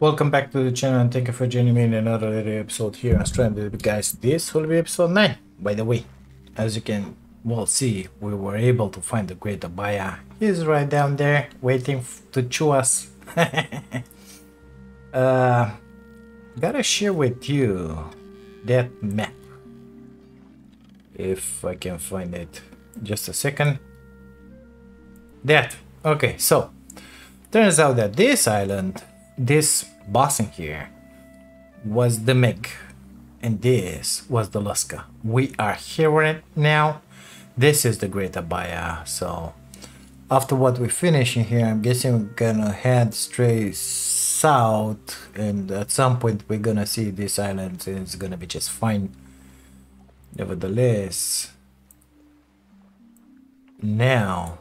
Welcome back to the channel and thank you for joining me in another episode here on Stranded guys. This will be episode 9 by the way. As you can well see, we were able to find the great Abaia. He's right down there waiting to chew us. uh, gotta share with you that map. If I can find it. Just a second. That. Okay, so turns out that this island, this boss in here, was the Meg, and this was the Lusca. We are here right now. This is the Great Abaia. So after what we finish in here, I'm guessing we're gonna head straight south, and at some point we're gonna see this island, and it's gonna be just fine. Nevertheless, now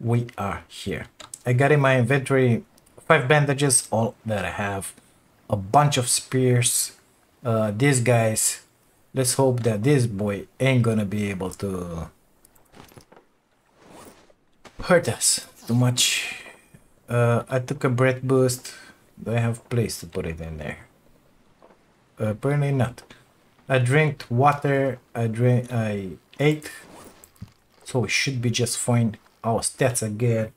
we are here. I got in my inventory five bandages, all that I have, a bunch of spears. Uh, these guys, let's hope that this boy ain't gonna be able to hurt us too much. Uh, I took a breath boost. Do I have place to put it in there? Uh, apparently not. I drank water. I drink. I ate. So we should be just fine. Our stats are good.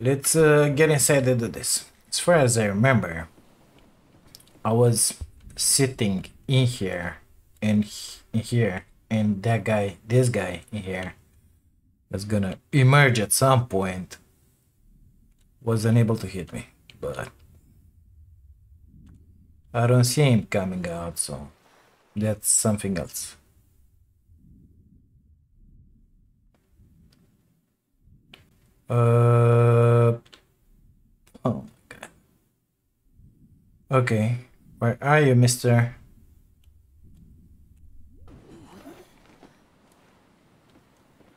Let's uh, get inside and do this. As far as I remember, I was sitting in here and in here and that guy, this guy in here was gonna emerge at some point was unable to hit me, but I don't see him coming out, so that's something else. Uh, oh my god. Okay, where are you, mister?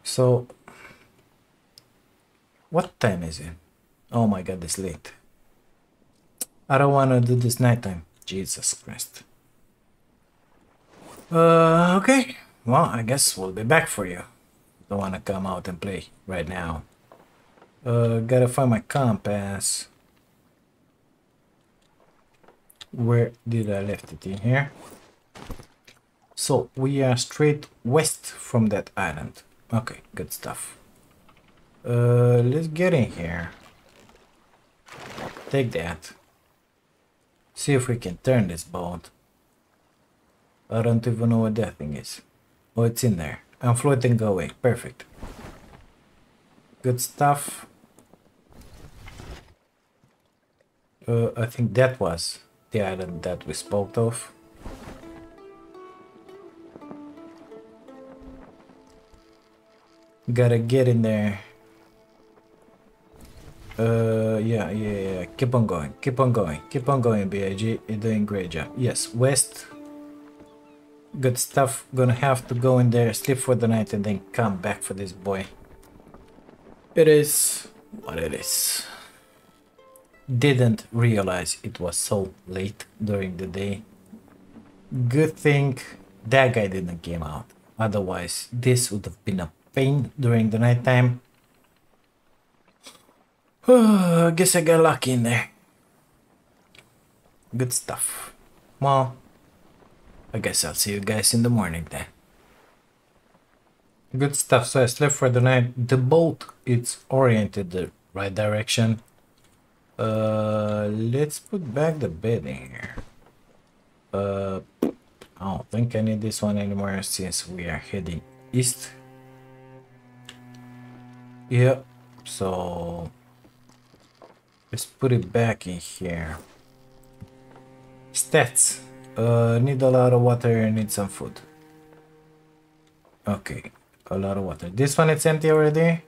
So, what time is it? Oh my god, it's late. I don't want to do this nighttime. Jesus Christ. Uh, okay. Well, I guess we'll be back for you. Don't want to come out and play right now. Uh, gotta find my compass. Where did I left it in here? So we are straight west from that island. Okay, good stuff. Uh, let's get in here. Take that. See if we can turn this boat. I don't even know what that thing is. Oh, it's in there. I'm floating away. Perfect. Good stuff. Uh, I think that was the island that we spoke of. Gotta get in there. Uh, yeah, yeah, yeah. Keep on going. Keep on going. Keep on going, BIG. You're doing great job. Yes, west. Good stuff. Gonna have to go in there, sleep for the night, and then come back for this boy. It is what it is. Didn't realize it was so late during the day. Good thing that guy didn't came out. Otherwise, this would have been a pain during the nighttime. I guess I got lucky in there. Good stuff. Well, I guess I'll see you guys in the morning then. Good stuff. So I slept for the night. The boat it's oriented the right direction. Uh, let's put back the bed in here. Uh, I don't think I need this one anymore since we are heading east. Yep. So let's put it back in here. Stats. Uh, need a lot of water. Need some food. Okay, a lot of water. This one it's empty already.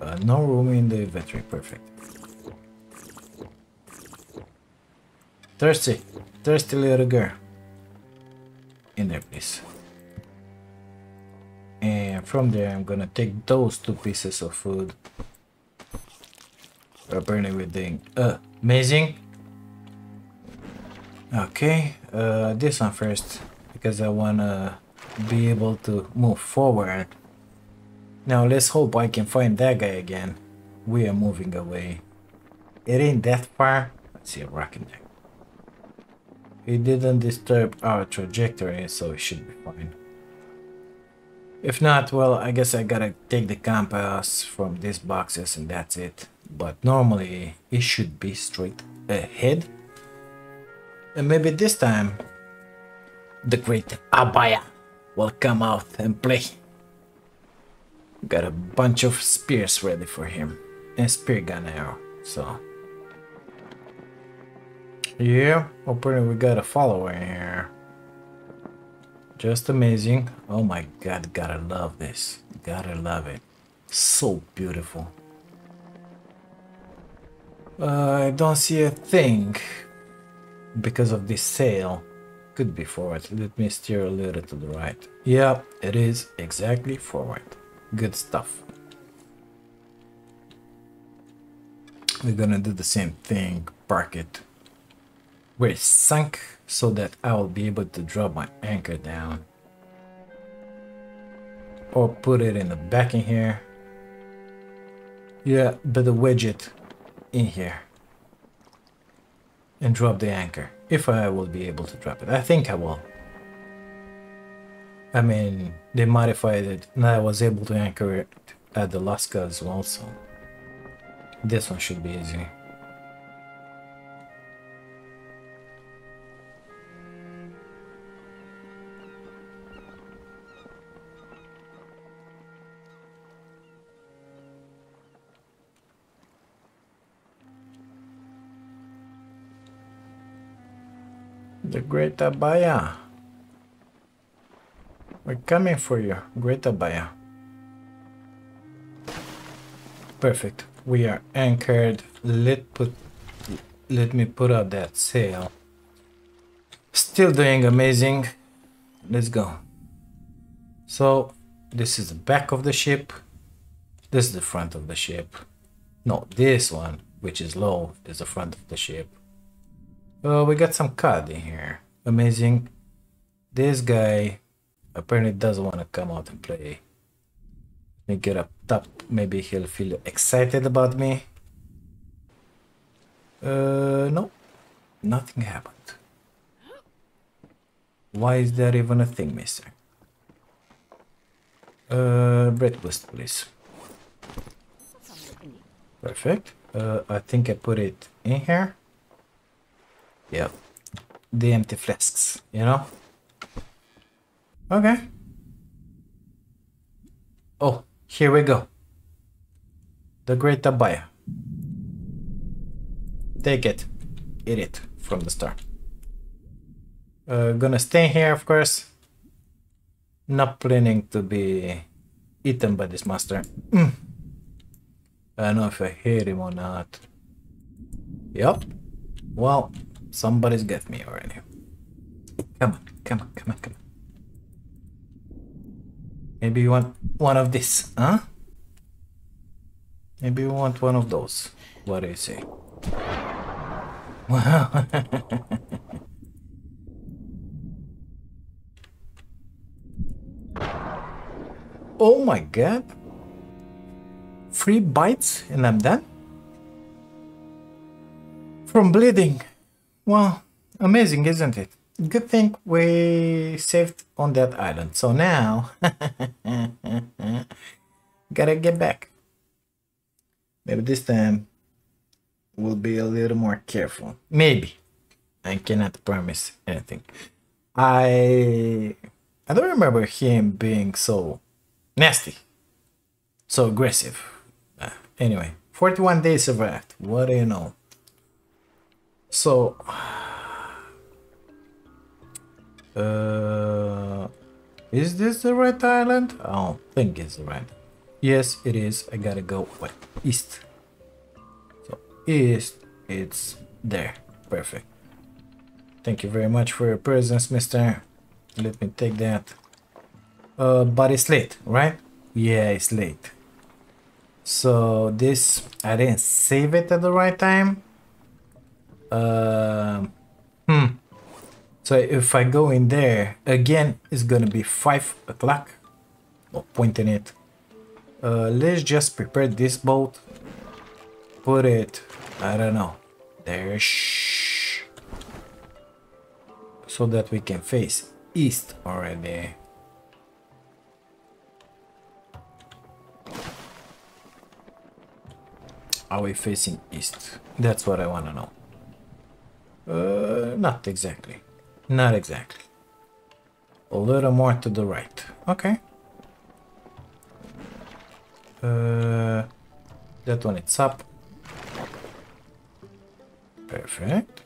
Uh, no room in the inventory. Perfect. Thirsty. Thirsty little girl. In there, please. And from there, I'm gonna take those two pieces of food. We're burning doing uh, amazing. Okay, uh, this one first, because I wanna be able to move forward. Now let's hope I can find that guy again. We are moving away. it ain't that far. Let's see a rock in there. It didn't disturb our trajectory, so it should be fine. If not, well, I guess I gotta take the compass from these boxes and that's it. But normally, it should be straight ahead. And maybe this time, the great Abaia will come out and play. Got a bunch of spears ready for him. And spear gun arrow, so... Yeah, apparently we got a follower here. Just amazing. Oh my god, gotta love this. Gotta love it. So beautiful. Uh, I don't see a thing because of this sail. Could be forward. Let me steer a little to the right. Yeah, it is exactly forward. Good stuff. We're gonna do the same thing. Park it where it's sunk so that I will be able to drop my anchor down. Or put it in the back in here. Yeah, better wedge it in here. And drop the anchor. If I will be able to drop it. I think I will. I mean, they modified it and I was able to anchor it at the Lusca as well, so this one should be easy. The Great Abaia. We're coming for you, Great Abaia. Perfect. We are anchored. Let put let me put out that sail. Still doing amazing. Let's go. So this is the back of the ship. This is the front of the ship. No, this one, which is low, is the front of the ship. Oh, we got some cod in here. Amazing. This guy apparently doesn't want to come out and play. Let me get up top. Maybe he'll feel excited about me. Uh, no. Nothing happened. Why is there even a thing, mister? Uh, breakfast, please. Perfect. Uh, I think I put it in here. Yep. The empty flasks, you know? Okay. Oh, here we go. The Great Abaia. Take it. Eat it from the start. Uh, gonna stay here, of course. Not planning to be eaten by this monster. Mm. I don't know if I hit him or not. Yep. Well, Somebody's got me already. Come on, come on, come on, come on. Maybe you want one of this, huh? Maybe you want one of those. What do you say? Wow. oh my god. Three bites and I'm done? From bleeding. Well, amazing, isn't it? Good thing we saved on that island. So now, gotta get back. Maybe this time we'll be a little more careful. Maybe. I cannot promise anything. I I don't remember him being so nasty, so aggressive. Uh, anyway, 41 days survived. What do you know? So, uh, is this the right island? I don't think it's the right. Yes, it is. I gotta go what east. So east, it's there. Perfect. Thank you very much for your presence, Mister. Let me take that. Uh, but it's late, right? Yeah, it's late. So this, I didn't save it at the right time. Uh, hmm. So if I go in there, again, it's gonna be 5 o'clock. Oh, pointing it. Uh, let's just prepare this boat. Put it I don't know. There. So that we can face east already. Are we facing east? That's what I want to know. Uh, not exactly. Not exactly. A little more to the right. Okay. Uh, that one it's up. Perfect.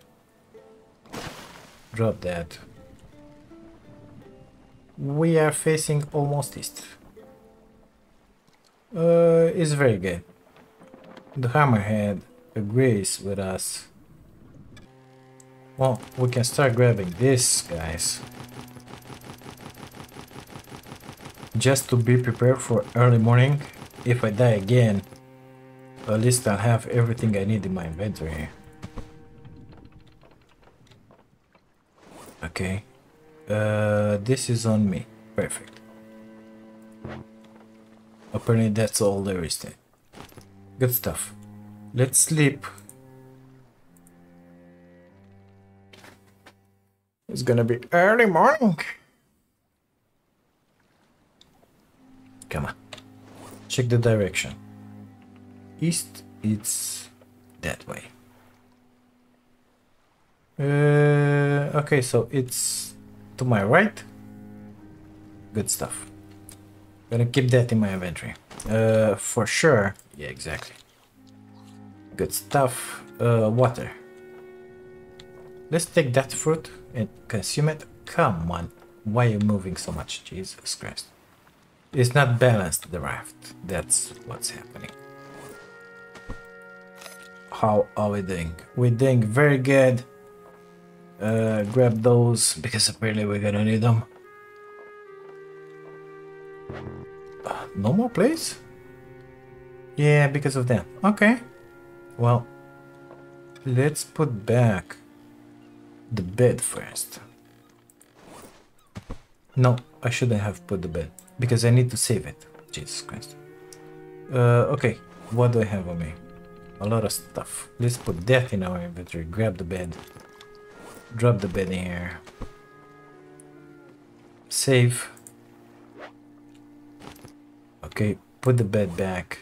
Drop that. We are facing almost east. Uh, it's very good. The hammerhead agrees with us. Well, we can start grabbing this, guys. Just to be prepared for early morning. If I die again, at least I'll have everything I need in my inventory. Okay. Uh, this is on me. Perfect. Apparently that's all there is it. Good stuff. Let's sleep. It's gonna be early morning. Come on. Check the direction. East, it's that way. Uh, okay, so it's to my right. Good stuff. Gonna keep that in my inventory. Uh, for sure. Yeah, exactly. Good stuff. Uh, water. Let's take that fruit and consume it. Come on. Why are you moving so much? Jesus Christ. It's not balanced, the raft. That's what's happening. How are we doing? We're doing very good. Uh, grab those because apparently we're gonna need them. Uh, no more place? Yeah, because of them. Okay. Well, let's put back the bed first. No, I shouldn't have put the bed because I need to save it. Jesus Christ. Uh, okay, what do I have on me? A lot of stuff. Let's put that in our inventory. Grab the bed. Drop the bed in here. Save. Okay, put the bed back.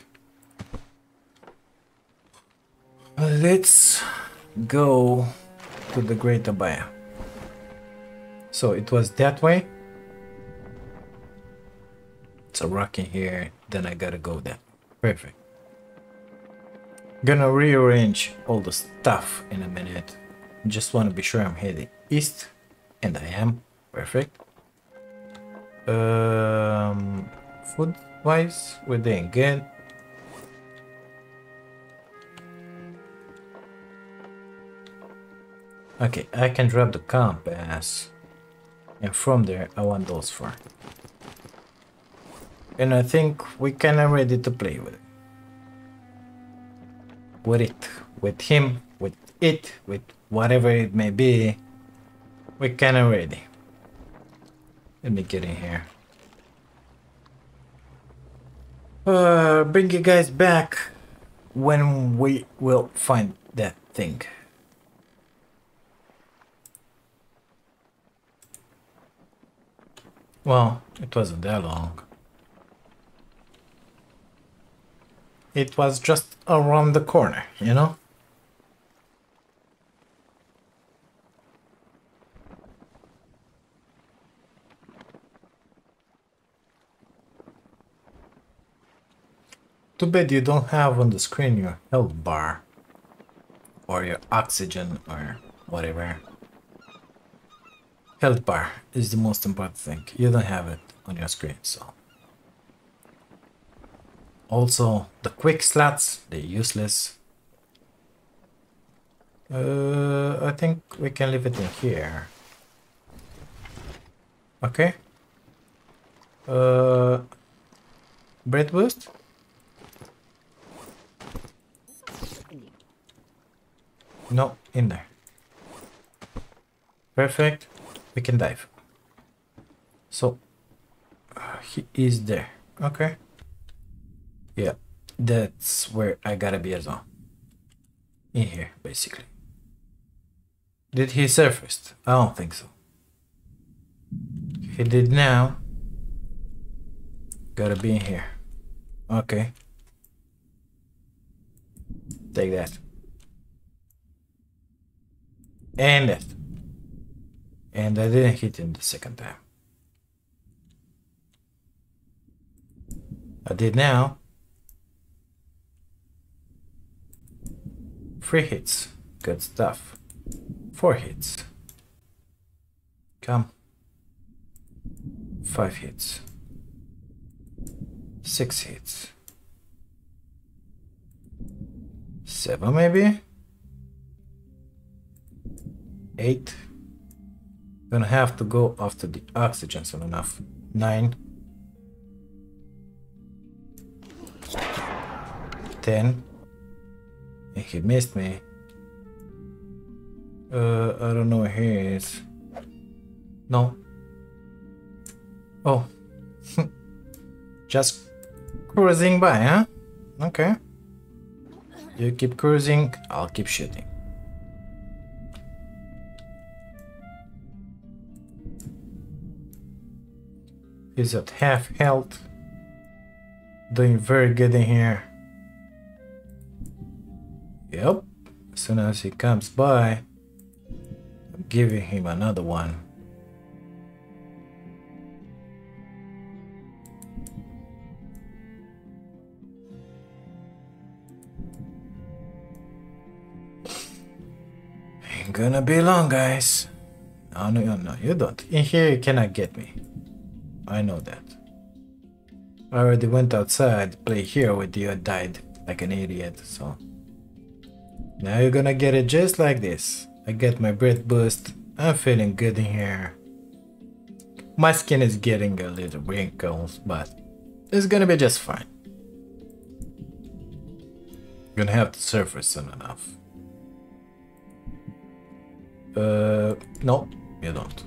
Let's go to the Great Abaia. So it was that way. It's a rock in here, then I gotta go there. Perfect. Gonna rearrange all the stuff in a minute. Just want to be sure I'm heading east, and I am. Perfect. Um, food wise, we're doing good. Okay, I can drop the compass. And from there, I want those four. And I think we kinda ready to play with it. With it. With him. With it. With whatever it may be. We're kinda ready. Let me get in here. Uh, bring you guys back when we will find that thing. Well, it wasn't that long. It was just around the corner, you know? Too bad you don't have on the screen your health bar. Or your oxygen or whatever. Health bar is the most important thing. You don't have it on your screen, so. Also, the quick slots, they're useless. Uh, I think we can leave it in here. Okay. Uh, breath boost? No, in there. Perfect. We can dive. So, uh, he is there. Okay. Yeah, that's where I gotta be as well. in here, basically. Did he surface? I don't think so. He did now. Gotta be in here. Okay. Take that. And that. And I didn't hit him the second time. I did now. Three hits. Good stuff. Four hits. Come. Five hits. Six hits. Seven maybe? Eight. Gonna have to go after the oxygen soon enough. Nine. Ten. He missed me. Uh, I don't know where he is. No. Oh. Just cruising by, huh? Okay. You keep cruising, I'll keep shooting. He's at half health. Doing very good in here. Yep. As soon as he comes by, I'm giving him another one. Ain't gonna be long, guys. No, no, no, you don't. In here, you cannot get me. I know that. I already went outside, play here with you, and died like an idiot, so... Now you're gonna get it just like this. I get my breath boost, I'm feeling good in here. My skin is getting a little wrinkles, but it's gonna be just fine. Gonna have to surface soon enough. Uh, no, you don't.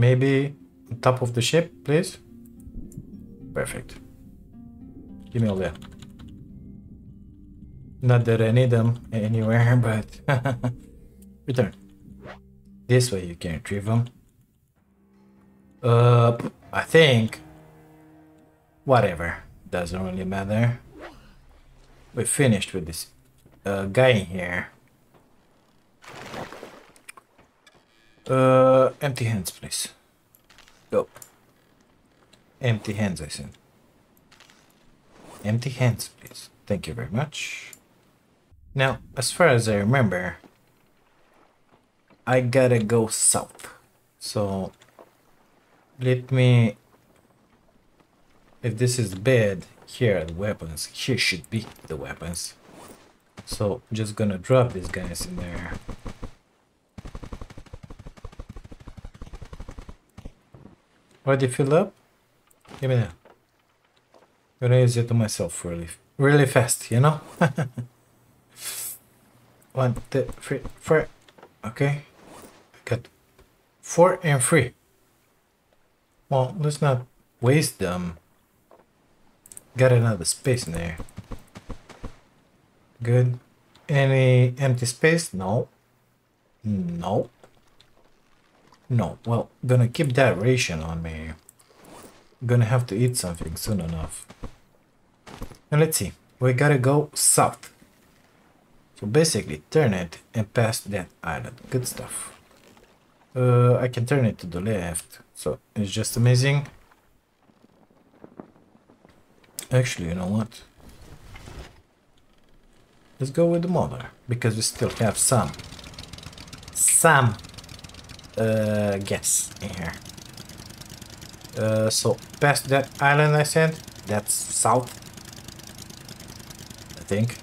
Maybe on top of the ship, please? Perfect. Give me all that. Not that I need them anywhere, but... Return. This way you can retrieve them. Uh, I think... Whatever. Doesn't really matter. We're finished with this uh, guy in here. Uh, empty hands, please. Go. Empty hands, I said. Empty hands, please. Thank you very much. Now, as far as I remember, I gotta go south. So, let me... If this is the bed, here are the weapons. Here should be the weapons. So, just gonna drop these guys in there. Already filled up? Give me that. Gonna use it to myself really, really fast, you know? One, two, three, four. Okay. Got four and three. Well, let's not waste them. Got another space in there. Good. Any empty space? No. No. No, well, gonna keep that ration on me. Gonna have to eat something soon enough. And let's see, we gotta go south. So basically turn it and pass that island. Good stuff. Uh, I can turn it to the left, so it's just amazing. Actually, you know what? Let's go with the mother, because we still have some. Some uh, in here. Uh, so past that island I said, that's south. I think.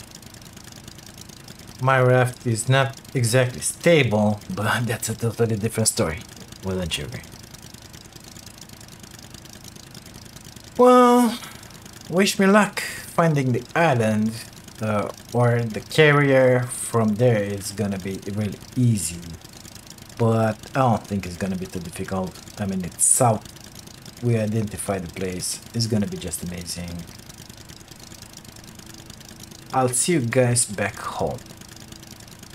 My raft is not exactly stable, but that's a totally different story, wouldn't you agree? Well, wish me luck finding the island uh, or the carrier from there is gonna be really easy but I don't think it's gonna be too difficult. I mean, it's south. We identify the place. It's gonna be just amazing. I'll see you guys back home.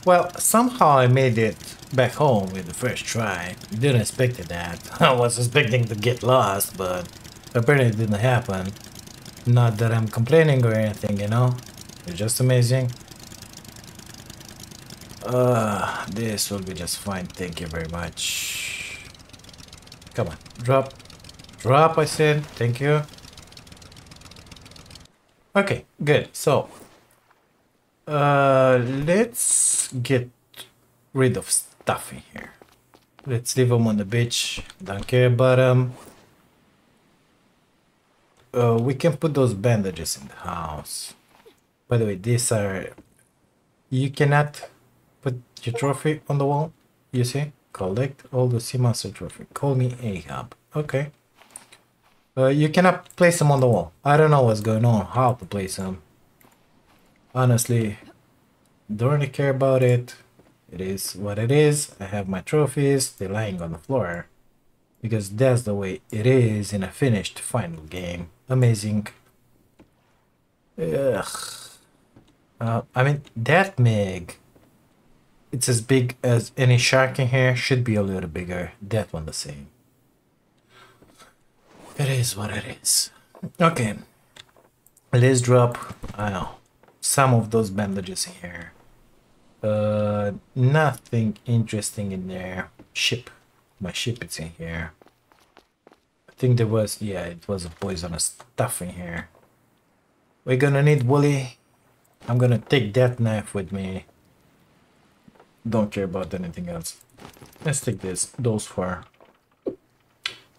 Well, somehow I made it back home with the first try. Didn't expect that. I was expecting to get lost, but apparently it didn't happen. Not that I'm complaining or anything, you know? It's just amazing. Uh, this will be just fine, thank you very much. Come on, drop. Drop, I said, thank you. Okay, good, so... Uh, let's get rid of stuff in here. Let's leave them on the beach, don't care about them. Uh, we can put those bandages in the house. By the way, these are... You cannot put your trophy on the wall. You see? Collect all the Sea Monster trophy. Call me Ahab. Okay. Uh, you cannot place them on the wall. I don't know what's going on, how to place them. Honestly, don't really care about it. It is what it is. I have my trophies. They're lying on the floor. Because that's the way it is in a finished final game. Amazing. Ugh. Uh, I mean, that Meg, it's as big as any shark in here, should be a little bigger. That one the same. It is what it is. Okay. Let's drop, I know, some of those bandages here. Uh, nothing interesting in there. Ship. My ship is in here. I think there was, yeah, it was a poisonous stuff in here. We're gonna need woolly. I'm gonna take that knife with me. Don't care about anything else. Let's take this, those four.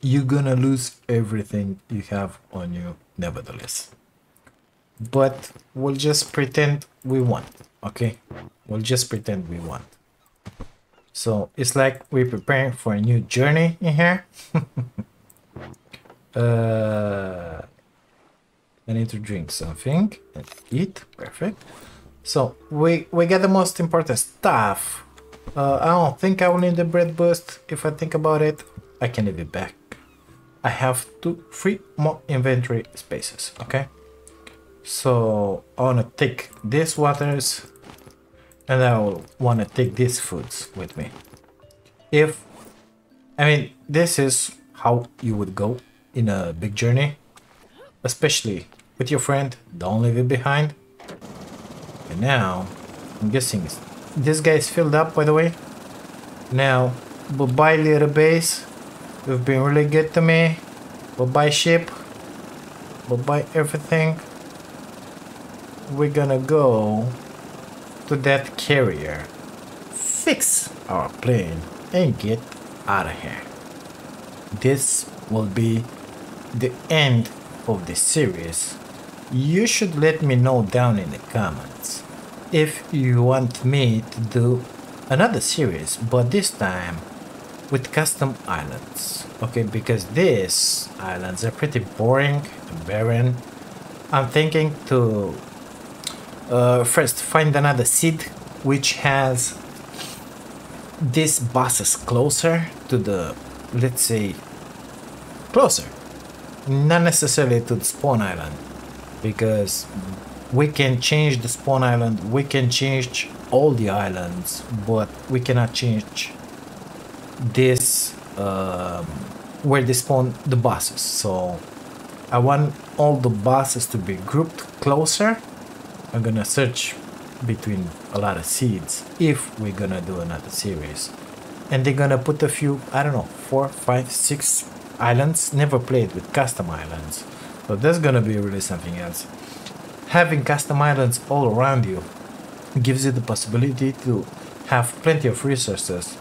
You're gonna lose everything you have on you nevertheless. But we'll just pretend we want, okay? We'll just pretend we want. So it's like we're preparing for a new journey in here. uh, I need to drink something and eat. Perfect. So we we get the most important stuff. Uh, I don't think I will need the breath boost. If I think about it, I can leave it back. I have two, three more inventory spaces. Okay. So I wanna take these waters, and I will wanna take these foods with me. If I mean this is how you would go in a big journey, especially with your friend. Don't leave it behind. Now, I'm guessing this guy is filled up, by the way. Now, bye-bye little base. You've been really good to me. Bye-bye ship. Bye-bye everything. We're gonna go to that carrier. Fix our plane and get out of here. This will be the end of the series. You should let me know down in the comments if you want me to do another series, but this time with custom islands. Okay, because these islands are pretty boring and barren. I'm thinking to uh, first find another seed which has these bosses closer to the, let's say, closer. Not necessarily to the spawn island, because we can change the spawn island, we can change all the islands, but we cannot change this um, where they spawn the bosses. So I want all the bosses to be grouped closer. I'm gonna search between a lot of seeds if we're gonna do another series. And they're gonna put a few, I don't know, four, five, six islands. Never played with custom islands. So that's gonna be really something else. Having custom islands all around you gives you the possibility to have plenty of resources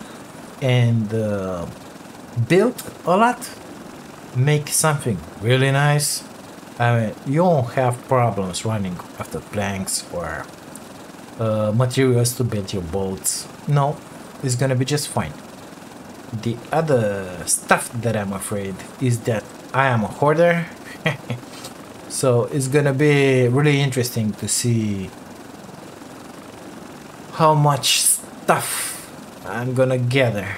and uh, build a lot, make something really nice. I mean, you won't have problems running after planks or uh, materials to build your boats. No, it's gonna be just fine. The other stuff that I'm afraid is that I am a hoarder. so it's gonna be really interesting to see how much stuff I'm gonna gather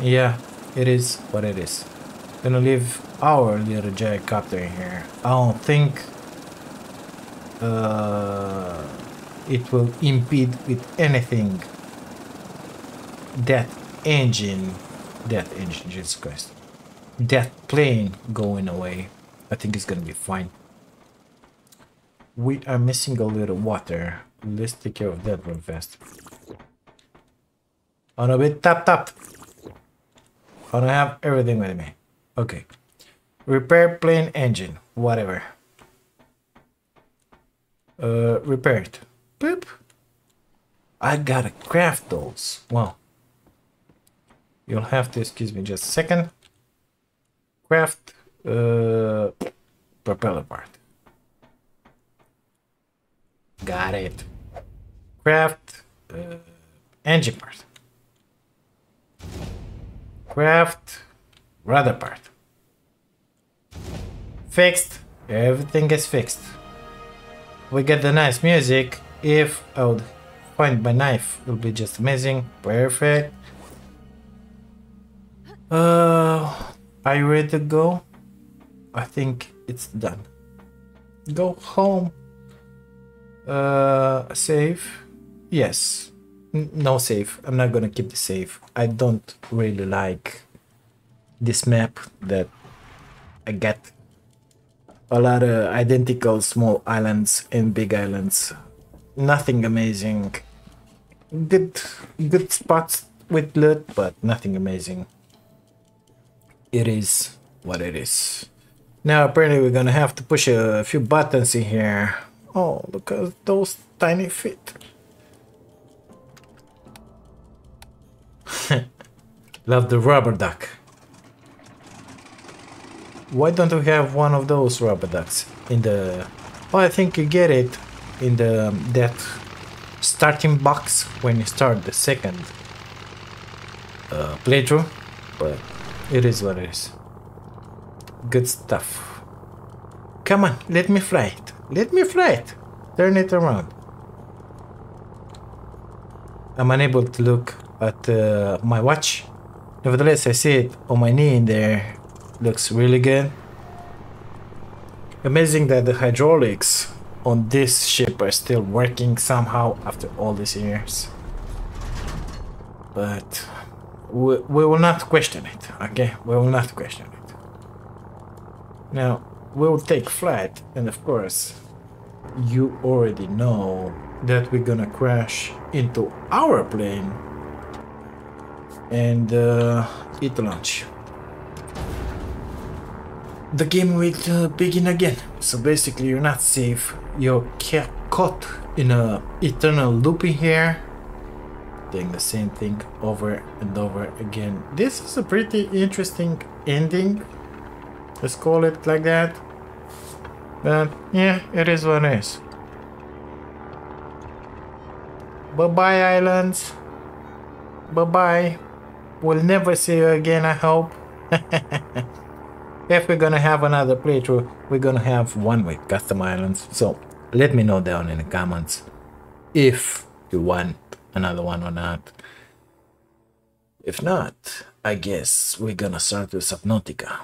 Yeah, it is what it is. Gonna leave our little gyrocopter in here. I don't think uh, it will impede with anything. That engine, that engine, Jesus Christ. That plane going away. I think it's gonna be fine. We are missing a little water. Let's take care of that real fast. On a bit tap tap. I don't have everything with me. Okay. Repair plane engine. Whatever. Uh, repaired. Boop. I gotta craft those. Well. You'll have to excuse me just a second. Craft uh, propeller part. Got it. Craft uh, engine part. Craft rudder part. Fixed. Everything is fixed. We get the nice music. If I would find my knife, it would be just amazing. Perfect. Uh, are you ready to go? I think it's done. Go home. Uh, save. Yes. N no save. I'm not gonna keep the save. I don't really like this map that I get a lot of identical small islands and big islands. Nothing amazing. Good, good spots with loot, but nothing amazing. It is what it is. Now apparently we're gonna have to push a few buttons in here. Oh, look at those tiny feet. Love the rubber duck. Why don't we have one of those rubber ducks in the... Oh, I think you get it in the um, that starting box when you start the second uh, playthrough, but it is what it is. Good stuff. Come on, let me fly it. Let me fly it. Turn it around. I'm unable to look at uh, my watch. Nevertheless, I see it on my knee in there. Looks really good. Amazing that the hydraulics on this ship are still working somehow after all these years. But we, we will not question it, okay? We will not question it. Now, we'll take flight, and of course, you already know that we're gonna crash into our plane and uh, eat lunch. The game will uh, begin again. So basically, you're not safe. You're caught in a eternal looping here, doing the same thing over and over again. This is a pretty interesting ending. Let's call it like that. But yeah, it is what it is. Bye-bye, islands. Bye-bye. We'll never see you again, I hope. if we're gonna have another playthrough, we're gonna have one with custom islands. So let me know down in the comments if you want another one or not. If not, I guess we're gonna start with Subnautica.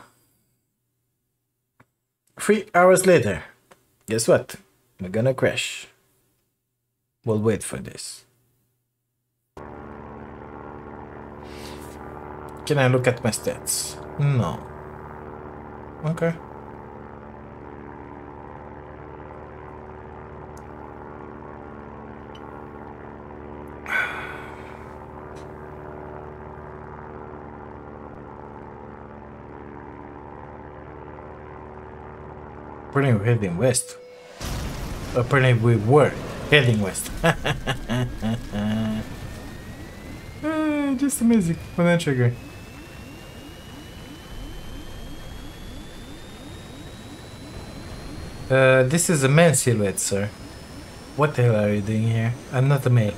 Three hours later, guess what? We're gonna crash. We'll wait for this. Can I look at my stats? No. Okay. Apparently we're heading west. Apparently we were heading west. uh, just amazing. When I trigger. Uh, this is a man silhouette, sir. What the hell are you doing here? I'm not a male.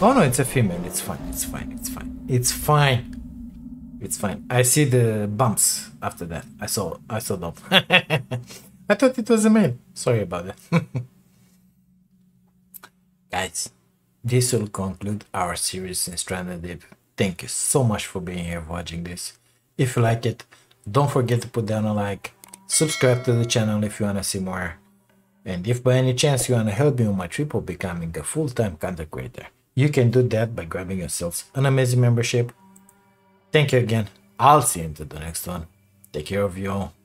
Oh no, it's a female. It's fine. It's fine. It's fine. It's fine. It's fine. I see the bumps after that. I saw. I saw them. I thought it was a male. Sorry about that. Guys, this will conclude our series in Stranded Deep. thank you so much for being here watching this. If you like it, don't forget to put down a like, subscribe to the channel if you want to see more. And if by any chance you want to help me on my trip of becoming a full-time content creator, you can do that by grabbing yourselves an amazing membership. Thank you again. I'll see you into the next one. Take care of you all.